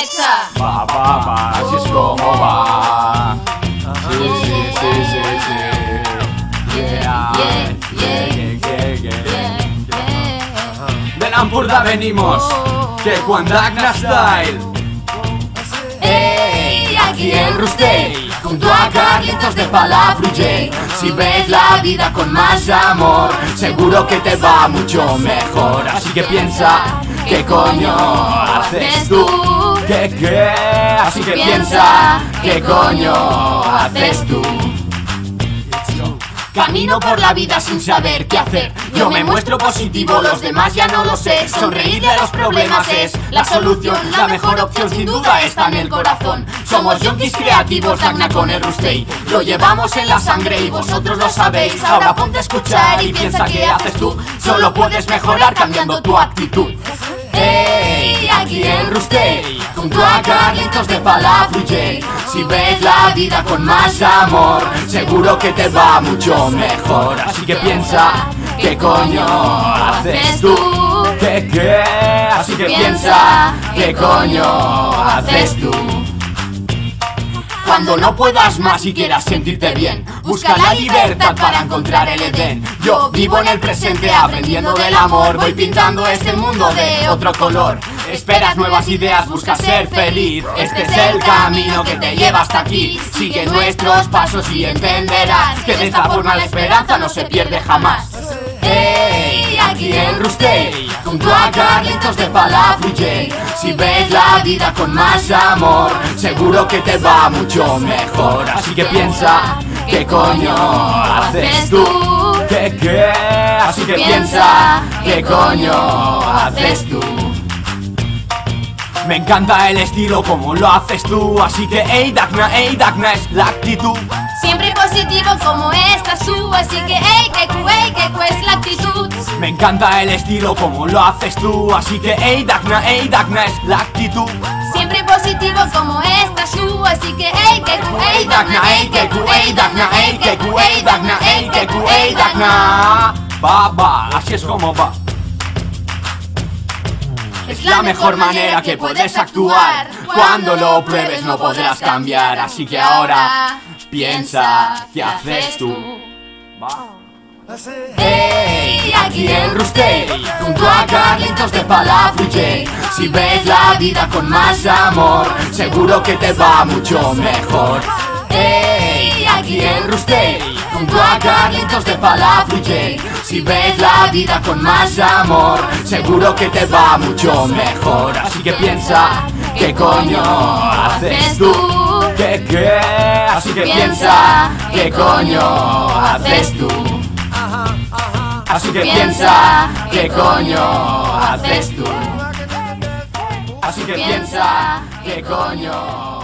fiesta. Va, va, va, así es como va. Sí, sí, sí, sí, sí. Yeah, Yeah, yeah, yeah. De Lampurda venimos, que Agna Style. Ey, aquí en Rustey, junto a Carlitos de Palafrugell. Si ves la vida con más amor, seguro que te va mucho mejor. Así que piensa, ¿qué coño haces tú? ¿Qué qué? Así que piensa, ¿qué coño haces tú? Camino por la vida sin saber qué hacer. Yo me muestro positivo, los demás ya no lo sé. Sonreírle a los problemas es la solución. La mejor opción sin duda está en el corazón. Somos junkies creativos, Dagna con el Rustey. Lo llevamos en la sangre y vosotros lo sabéis. Ahora ponte a escuchar y piensa qué haces tú. Solo puedes mejorar cambiando tu actitud. Hey, aquí en junto a Carlitos de Palafrugell. Si ves la vida con más amor, seguro que te va mucho mejor. Así que piensa, ¿qué coño haces tú? ¿Qué qué? Así que piensa, ¿qué coño haces tú? Cuando no puedas más y quieras sentirte bien Busca la libertad para encontrar el Edén. Yo vivo en el presente aprendiendo del amor Voy pintando este mundo de otro color. Esperas nuevas ideas, buscas ser feliz. Este es el camino que te lleva hasta aquí. Sigue nuestros pasos y entenderás Que de esta forma la esperanza no se pierde jamás. Hey, aquí en Rustey, junto a Carlitos de Palafrugell Si ves la vida con más amor, seguro que te va mucho mejor Así que piensa, ¿qué coño haces tú? ¿Qué qué? Así que piensa, ¿qué coño haces tú? Me encanta el estilo como lo haces tú Así que ey Dagna, ey Dagna es la actitud. Siempre positivo como estás tú, así que ey, que cu, ey, que cu es la actitud. Me encanta el estilo como lo haces tú Así que ey Dagna, ey Dagna es la actitud. Siempre positivo como estás tú, así que ey, que cu, ey, Ey Dagna, ey que cu, ey Dagna, ey que cu, ey Dagna, ey que cu, ey Dagna. Va, va, así es como va La mejor manera que puedes actuar. Cuando lo pruebes no podrás cambiar. Así que ahora piensa qué haces tú Hey, aquí en Rustey, junto a Carlitos de Palafrugell Si ves la vida con más amor, seguro que te va mucho mejor. Hey, aquí en Rustey, junto a Carlitos de Palafrugell Si ves la vida con más amor, seguro que te va mucho mejor Así que piensa, ¿qué coño haces tú? ¿Qué qué? Así que piensa, ¿qué coño haces tú? Así que piensa, ¿qué coño haces tú? Así que piensa, ¿qué coño